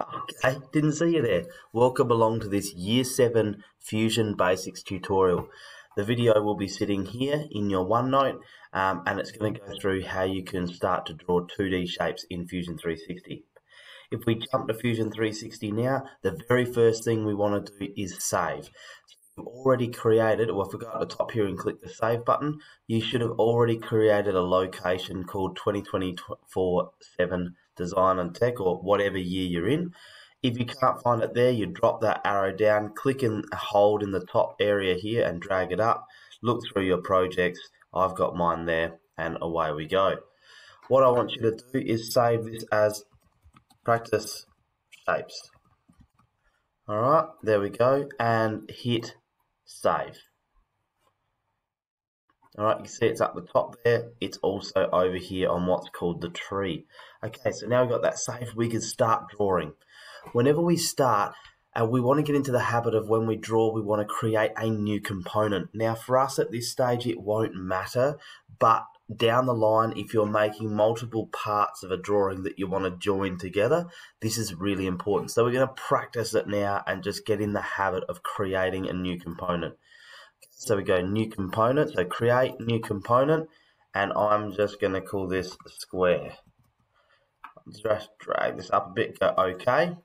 Okay, didn't see you there. Welcome along to this Year 7 Fusion Basics tutorial. The video will be sitting here in your OneNote um, and it's going to go through how you can start to draw 2D shapes in Fusion 360. If we jump to Fusion 360 now, the very first thing we want to do is save. So you've already created, or if we go at the top here and click the save button, you should have already created a location called 2024 7 design and tech or whatever year you're in. If you can't find it there, you drop that arrow down, click and hold in the top area here and drag it up. Look through your projects. I've got mine there and away we go. What I want you to do is save this as practice shapes. Alright, there we go and hit save. Alright, you can see it's up the top there. It's also over here on what's called the tree. Okay, so now we've got that saved, we can start drawing. Whenever we start, uh, we want to get into the habit of when we draw, we want to create a new component. Now, for us at this stage, it won't matter, but down the line, if you're making multiple parts of a drawing that you want to join together, this is really important. So we're going to practice it now and just get in the habit of creating a new component. So we go new component, so create new component, and I'm just going to call this square. Just drag this up a bit, go OK,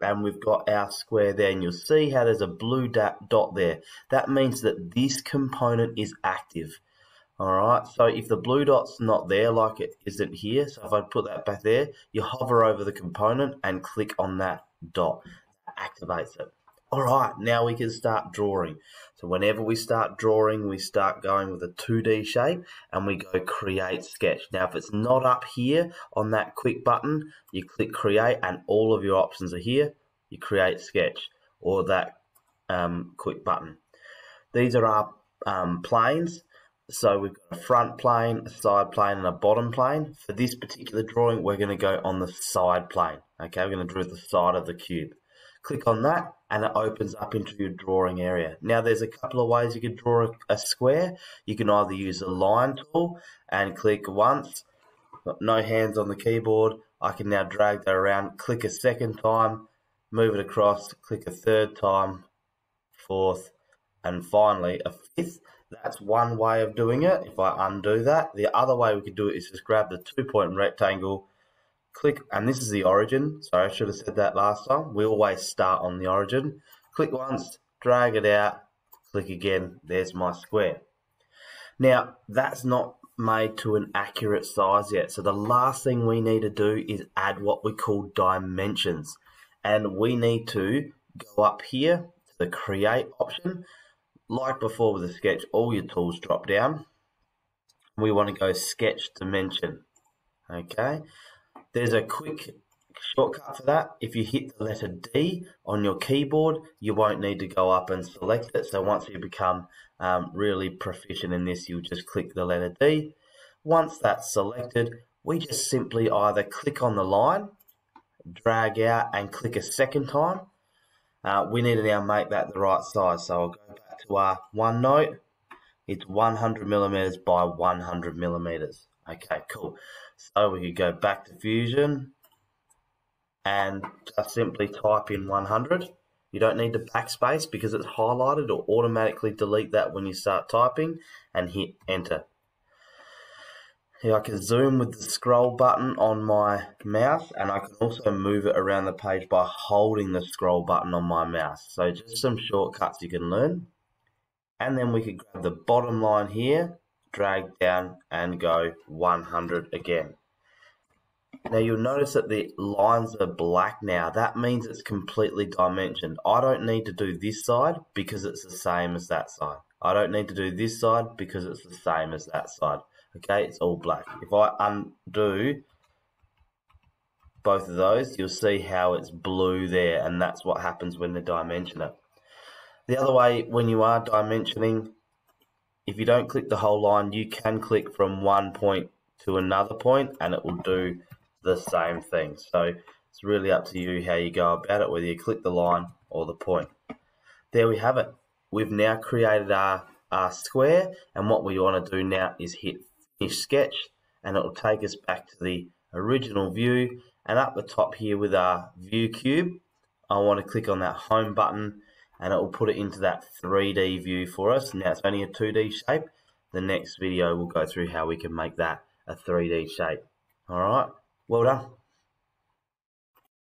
and we've got our square there, and you'll see how there's a blue dot there. That means that this component is active. Alright, so if the blue dot's not there like it isn't here, so if I put that back there, you hover over the component and click on that dot. That activates it. Alright, now we can start drawing. So whenever we start drawing, we start going with a 2D shape and we go create sketch. Now if it's not up here on that quick button, you click create and all of your options are here. You create sketch or that um, quick button. These are our um, planes. So we've got a front plane, a side plane, and a bottom plane. For this particular drawing, we're going to go on the side plane. Okay, we're going to draw the side of the cube. Click on that and it opens up into your drawing area. Now there's a couple of ways you can draw a square. You can either use the line tool and click once, no hands on the keyboard. I can now drag that around, click a second time, move it across, click a third time, fourth, and finally a fifth. That's one way of doing it. If I undo that, the other way we could do it is just grab the two point rectangle click, and this is the origin. Sorry, I should have said that last time. We always start on the origin. Click once, drag it out, click again, there's my square. Now, that's not made to an accurate size yet. So the last thing we need to do is add what we call dimensions. And we need to go up here to the create option. Like before with the sketch, all your tools drop down. We want to go sketch dimension. Okay, there's a quick shortcut for that. If you hit the letter D on your keyboard, you won't need to go up and select it. So once you become um, really proficient in this, you'll just click the letter D. Once that's selected, we just simply either click on the line, drag out and click a second time. Uh, we need to now make that the right size. So I'll go back to our OneNote. It's 100 millimeters by 100 millimeters. Okay, cool. So we could go back to Fusion and just simply type in 100. You don't need the backspace because it's highlighted or automatically delete that when you start typing and hit enter. Here I can zoom with the scroll button on my mouse and I can also move it around the page by holding the scroll button on my mouse. So just some shortcuts you can learn. And then we could grab the bottom line here drag down and go 100 again. Now you'll notice that the lines are black now. That means it's completely dimensioned. I don't need to do this side because it's the same as that side. I don't need to do this side because it's the same as that side. Okay, it's all black. If I undo both of those, you'll see how it's blue there, and that's what happens when they dimension it. The other way, when you are dimensioning, if you don't click the whole line, you can click from one point to another point and it will do the same thing. So it's really up to you how you go about it, whether you click the line or the point. There we have it. We've now created our, our square and what we want to do now is hit finish sketch and it will take us back to the original view And up the top here with our view cube, I want to click on that home button and it will put it into that 3D view for us. Now it's only a 2D shape. The next video will go through how we can make that a 3D shape. All right, well done.